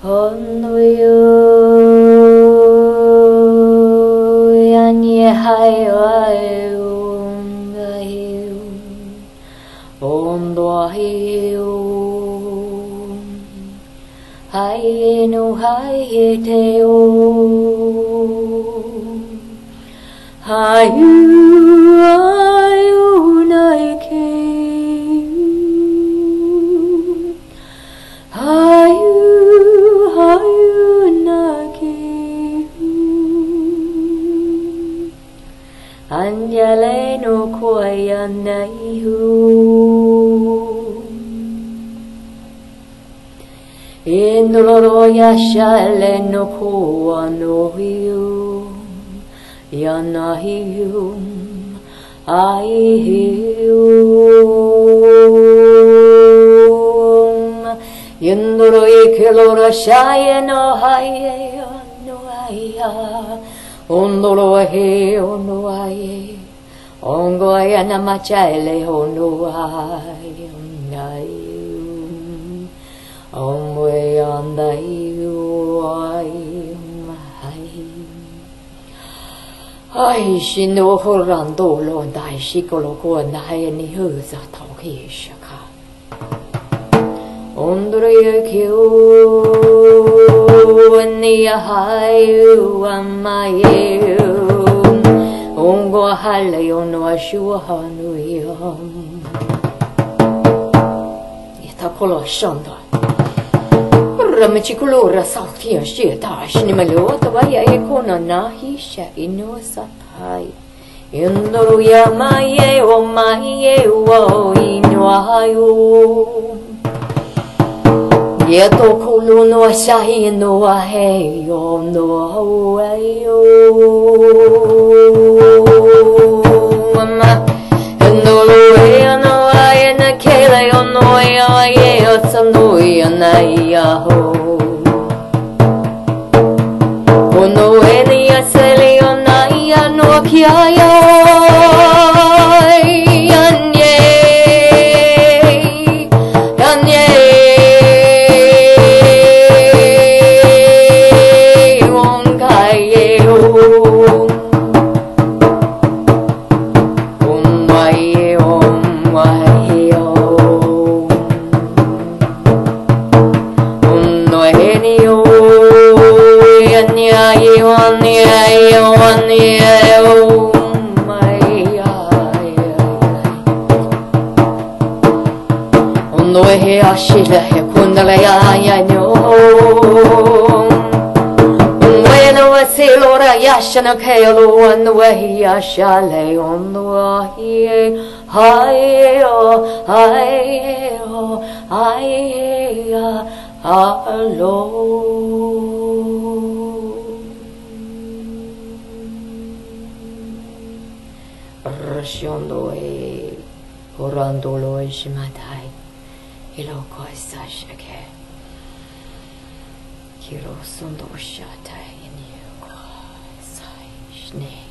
Ondo yo Yanye hai ai um ai Ondo ai um Anjale no koya nai hu Indoloro yashale no koa no hiu Yana hiu. Ai hiu Indoro ikelora shaye no haye no aya Om Lola He, Om Lola Ye, Om Goya Namachale, Om Lola Ye, Om Ye, Om Weyanda Ye, Om Ye, Ai Shin Do Ho Ran Do Lo Dai Shi Go Lo Go Dai Ni Ho Za Tao Ke Sha Ka, Om Dora Ye Ke Om. Yo no ashu hanu yom Ita kolo shanda Ramachikulora sautia shita shinimalota vaya ekona nahi sha ino satai Indoro ya maye o maye o ino ayo Ia tō kōnō no a shahi e no a hei o no a hau e o. Mama, e no lo e a no na kele o no e a wa e o tā no i a na i a ho O no e ni a se o na i a no a ki a o Om Noi He Ashila He Kundala Ya Ya Nyo Bueno wasilora yashana kayalo on the way yashale on the way hi oh hi oh hi hello Rashondo e orandolo e shimatai iloko sashake Kiro sondo shatai in you sai shne